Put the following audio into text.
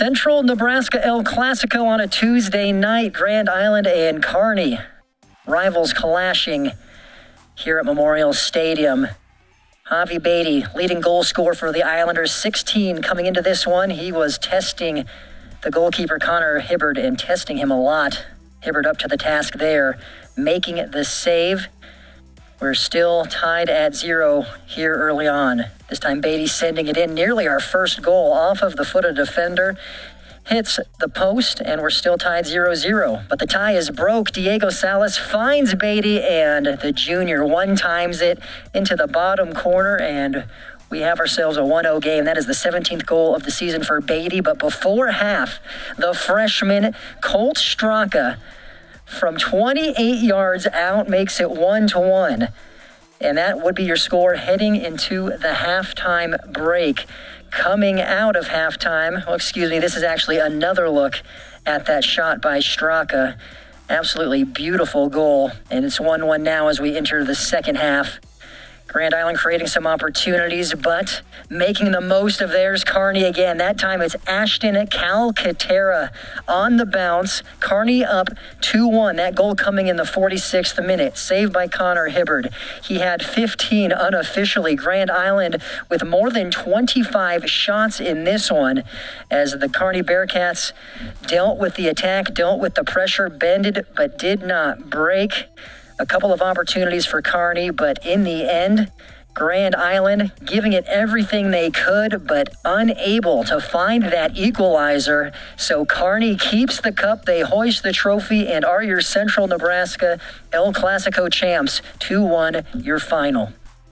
Central Nebraska El Clasico on a Tuesday night. Grand Island and Kearney. Rivals clashing here at Memorial Stadium. Javi Beatty, leading goal scorer for the Islanders, 16 coming into this one. He was testing the goalkeeper Connor Hibbard and testing him a lot. Hibbard up to the task there, making the save. We're still tied at zero here early on. This time Beatty sending it in, nearly our first goal off of the foot of defender. Hits the post, and we're still tied 0 0. But the tie is broke. Diego Salas finds Beatty, and the junior one times it into the bottom corner, and we have ourselves a 1 0 game. That is the 17th goal of the season for Beatty. But before half, the freshman Colt Straka from 28 yards out makes it 1 to 1. And that would be your score heading into the halftime break. Coming out of halftime, well, excuse me, this is actually another look at that shot by Straka. Absolutely beautiful goal. And it's 1 1 now as we enter the second half. Grand Island creating some opportunities, but making the most of theirs. Kearney again. That time it's Ashton Calcaterra on the bounce. Kearney up 2 1. That goal coming in the 46th minute. Saved by Connor Hibbard. He had 15 unofficially. Grand Island with more than 25 shots in this one as the Kearney Bearcats dealt with the attack, dealt with the pressure, bended, but did not break. A couple of opportunities for Kearney, but in the end, Grand Island giving it everything they could, but unable to find that equalizer. So Kearney keeps the cup, they hoist the trophy, and are your Central Nebraska El Clasico champs. 2 1, your final.